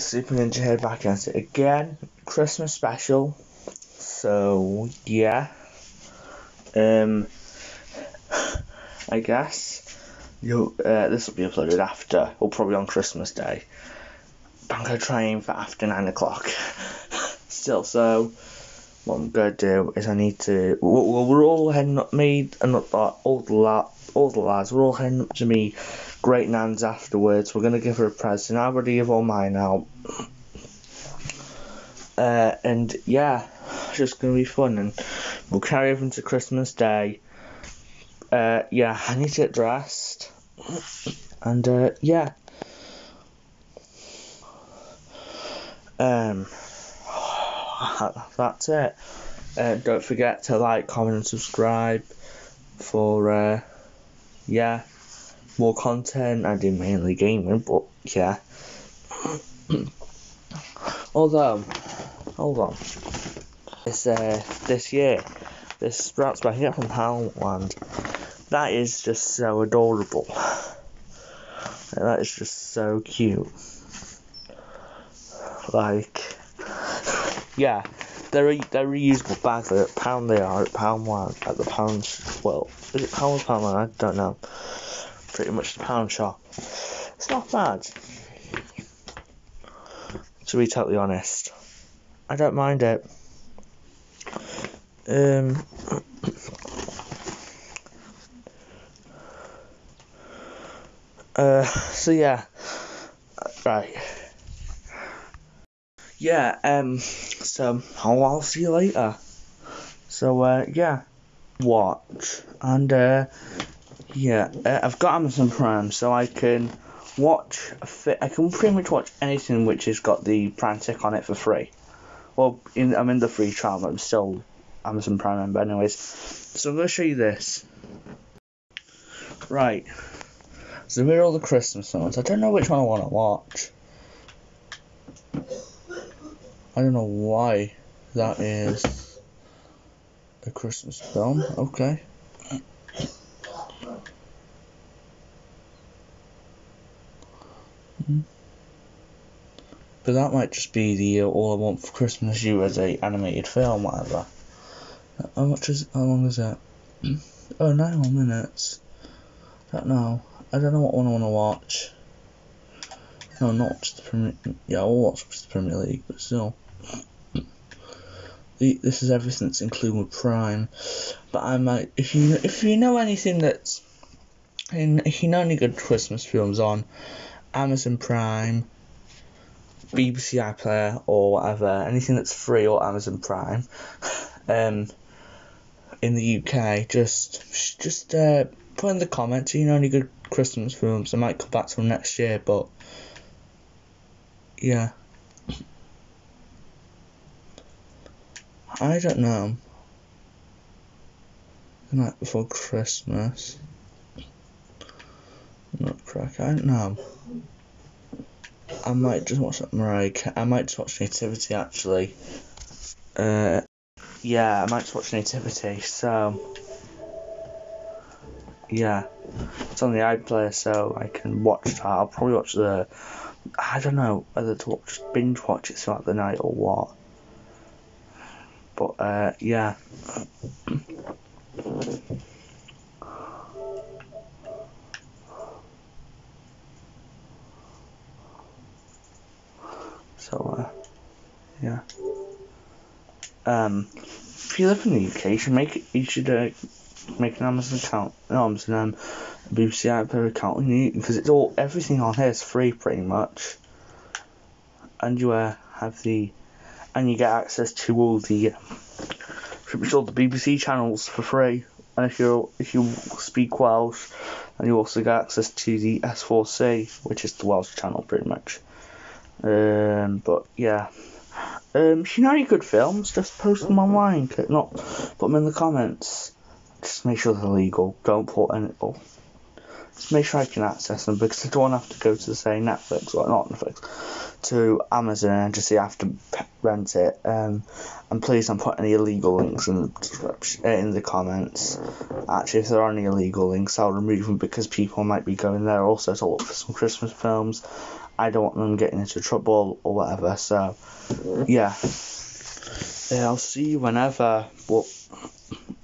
Head back at it again. Christmas special. So yeah. Um I guess you uh, this will be uploaded after or probably on Christmas Day. Try aim for after nine o'clock. Still so what I'm gonna do is I need to well, we're all heading up me and all the all the lads, we're all heading up to me great nan's afterwards. We're gonna give her a present. I already have all mine out. Uh, and yeah, it's just gonna be fun, and we'll carry over into Christmas Day. Uh, yeah, I need to get dressed, and uh, yeah. Um, that's it. Uh, don't forget to like, comment, and subscribe for uh, yeah more content. I do mainly gaming, but yeah. Although, hold on, this uh, this year, this Sprouts back here from Poundland, that is just so adorable. That is just so cute. Like, yeah, they're they're reusable bags. At pound they are at pound one at the pound. Well, is it pound one? I don't know pretty much the pound shop. It's not bad. To be totally honest, I don't mind it. Um. Uh, so yeah, right. Yeah, um, so I'll, I'll see you later. So, uh, yeah, watch, and, uh, yeah, uh, I've got Amazon Prime, so I can watch. I can pretty much watch anything which has got the Prime tick on it for free. Well, in, I'm in the free trial, but I'm still Amazon Prime member, anyways. So I'm gonna show you this. Right. So here are all the Christmas ones. I don't know which one I want to watch. I don't know why that is a Christmas film. Okay. But that might just be the uh, All I Want for Christmas You as a animated film, whatever. How much is how long is that? oh, nine minutes. I don't know. I don't know what one I want to watch. No, not watch the Premier. Yeah, I'll watch the Premier League, but still. This is everything that's included with Prime, but I might if you if you know anything that's in if you know any good Christmas films on Amazon Prime, BBC iPlayer or whatever, anything that's free or Amazon Prime, um, in the UK, just just uh, put in the comments. You know any good Christmas films? I might come back to them next year, but yeah, I don't know. The night before Christmas. Nutcracker. I don't know. I might just watch that Mariah. I might just watch Nativity actually. Uh, yeah, I might just watch Nativity. So, yeah, it's on the iPlayer, so I can watch that. I'll probably watch the. I don't know whether to watch binge watch it throughout the night or what. But uh, yeah. So, uh, yeah. Um, if you live in the UK, you should make you should uh, make an Amazon account, no, Amazon um, BBC iPlayer account, because it's all everything on here is free pretty much, and you uh, have the, and you get access to all the, pretty much all the BBC channels for free, and if you if you speak Welsh, and you also get access to the S4C, which is the Welsh channel pretty much. Um, but yeah. Um, if you know any good films, just post them online. Not put them in the comments. Just make sure they're legal. Don't put any. Oh, just make sure I can access them because I don't want to have to go to say Netflix or not Netflix to Amazon and just say I have to rent it. Um, and please don't put any illegal links in the description uh, in the comments. Actually, if there are any illegal links, I'll remove them because people might be going there also to look for some Christmas films I don't want them getting into trouble or whatever. So, yeah. yeah I'll see you whenever. But,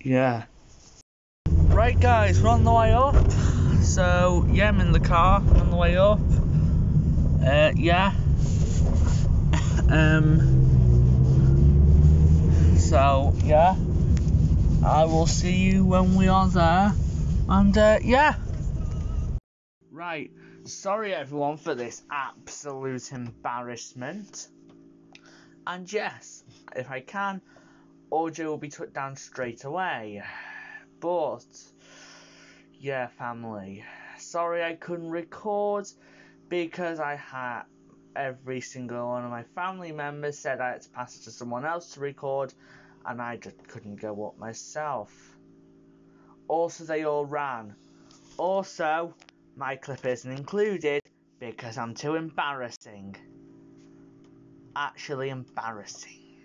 yeah. Right, guys, we're on the way up. So, yeah, I'm in the car. On the way up. Uh, yeah. um. So, yeah. I will see you when we are there. And, uh, yeah. Right. Sorry, everyone, for this absolute embarrassment. And yes, if I can, audio will be took down straight away. But, yeah, family. Sorry I couldn't record because I had every single one of my family members said I had to pass it to someone else to record, and I just couldn't go up myself. Also, they all ran. Also, my clip isn't included because I'm too embarrassing. Actually embarrassing.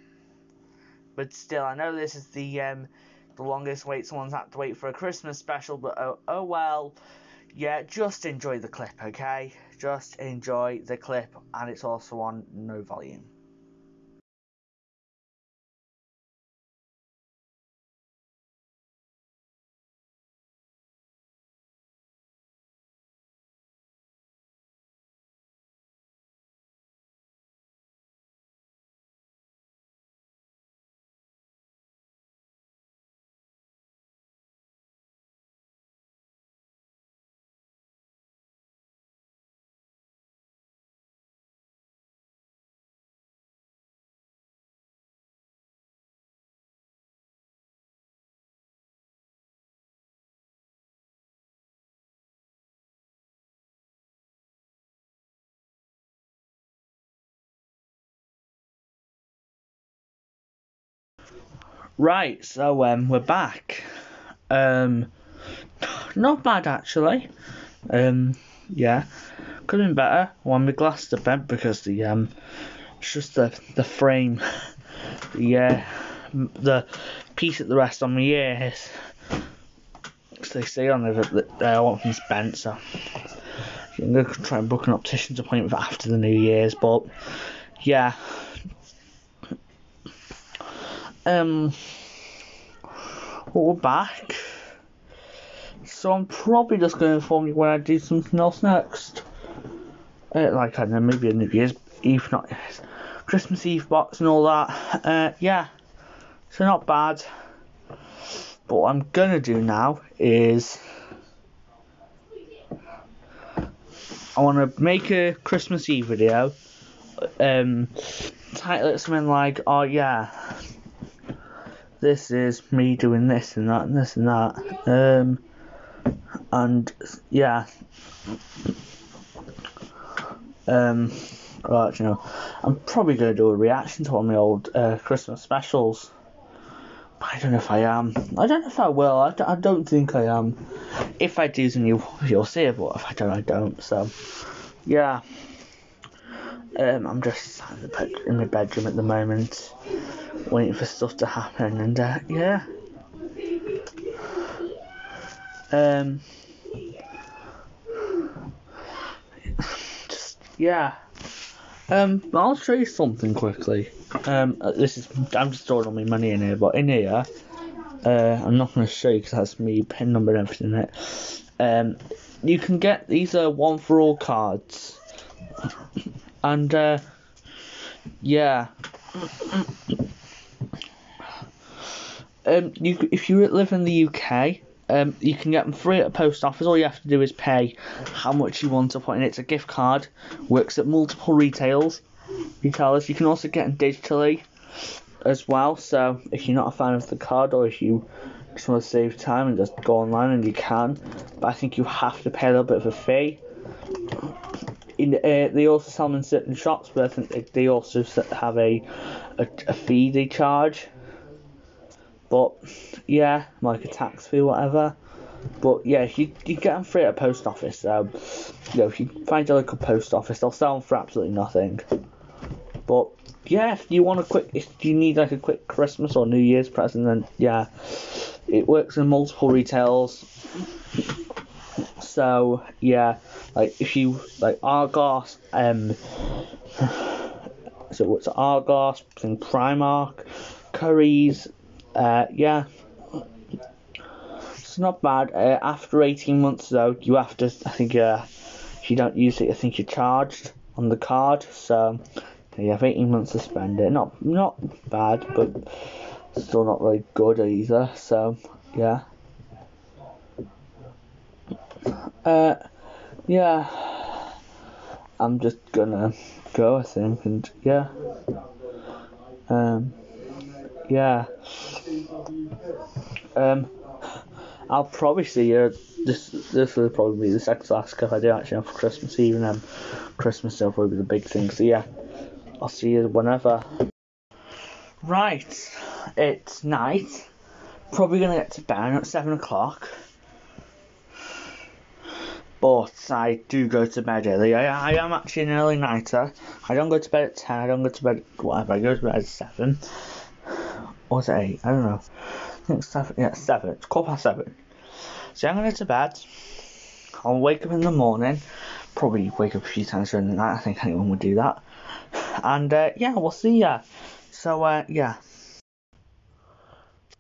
But still, I know this is the um, the longest wait someone's had to wait for a Christmas special, but oh, oh well. Yeah, just enjoy the clip, okay? Just enjoy the clip, and it's also on no volume. Right, so um, we're back. Um, not bad actually. Um, yeah, could have been better. When we glass the bed because the um, it's just the the frame, the uh, the piece at the rest on my ears. They say on there that they want from Spencer. I'm gonna try and book an optician's appointment after the New Year's, but yeah, um, we're back. So I'm probably just going to inform you when I do something else next. Uh, like, I know, maybe a New Year's Eve, not yes, Christmas Eve box and all that. Uh, yeah, so not bad. But what I'm going to do now is... I want to make a Christmas Eve video. Um, title it something like, oh yeah, this is me doing this and that and this and that. Um, and yeah. Um, right, you know, I'm probably going to do a reaction to one of my old uh, Christmas specials. But I don't know if I am. I don't know if I will. I d- I don't think I am. If I do, then you, you'll see it, but if I don't, I don't. So, yeah. Um, I'm just in, the bed- in my bedroom at the moment waiting for stuff to happen, and uh, yeah. Um, just yeah. Um, I'll show you something quickly. Um, uh, this is I'm just storing all my money in here, but in here, uh, I'm not going to show you because it has me pin number and everything in it. Um, you can get these are one for all cards, and uh, yeah. Um, you if you live in the UK, um, you can get them free at a post office. All you have to do is pay how much you want to put in. It's a gift card. Works at multiple retails. Retailers. You can also get them digitally as well. So if you're not a fan of the card, or if you just want to save time and just go online, and you can, but I think you have to pay a little bit of a fee. In, uh, they also sell them in certain shops, but I think they also have a, a, a fee they charge. But yeah, like a tax fee, whatever. But yeah, you you get them free at a post office. Um, you know, if you find a local post office, they'll sell them for absolutely nothing. But yeah, if you want a quick, if you need like a quick Christmas or New Year's present, then yeah, it works in multiple retails. So yeah, like if you like Argos, um, so what's Argos and Primark, Currys, uh, yeah, it's not bad. Uh, after 18 months though, you have to, I think, uh, if you don't use it, I think you're charged on the card. So you have 18 months to spend it. Not not bad, but still not really good either. So yeah. Uh, yeah. I'm just gonna go, I think, and yeah. Um, yeah. Um, I'll probably see you. This this will probably be the second last cup I do actually have for Christmas Eve, and um, Christmas will be the big thing. So yeah, I'll see you whenever. Right, it's night. Probably gonna get to bed at seven o'clock. But I do go to bed early. I, I am actually an early nighter. I don't go to bed at ten. I don't go to bed at whatever. I go to bed at seven. Or is it eight? I don't know. I think seven. Yeah, seven. It's quarter past seven. So I'm gonna go to bed. I'll wake up in the morning. Probably wake up a few times during the night. I think anyone would do that. And uh, yeah, we'll see ya. So uh, yeah.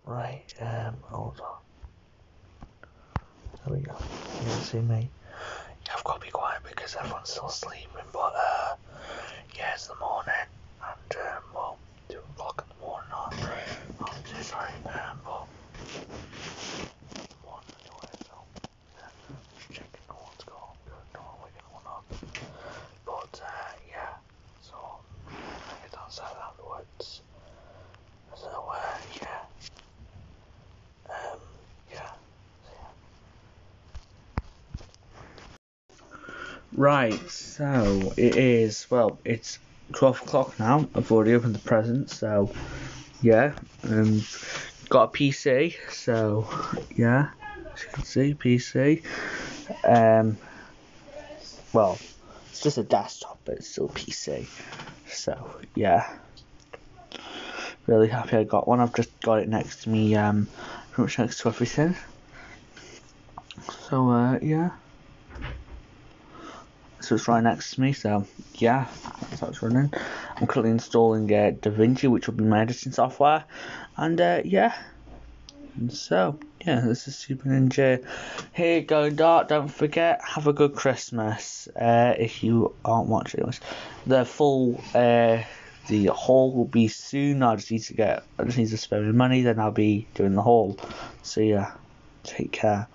Right. Um. Hold on. There we go. You can see me. I've got to be quiet because everyone's still sleeping. But uh, yeah, it's the morning, and um, well, two o'clock in the morning. On, oh, sorry. Um, but morning anyway. So yeah, just checking no one's gone. Good, no one waking no one up. But uh, yeah, so I get outside afterwards. So uh, yeah. Um, yeah. So, yeah. Right, so it is, well, it's 12 o'clock now. I've already opened the present, so yeah. Um, got a PC, so yeah, as you can see, PC. Um, well, it's just a desktop, but it's still PC. So yeah, really happy I got one. I've just got it next to me, um, pretty much next to everything. So uh, yeah so it's right next to me. So yeah, that's how it's running. I'm currently installing uh, DaVinci, which will be my editing software, and uh, yeah. And so yeah, this is Super Ninja here going dark. Don't forget, have a good Christmas. Uh, if you aren't watching this, the full uh, the haul will be soon. I just need to get, I just need to spend my money, then I'll be doing the haul. So yeah, take care.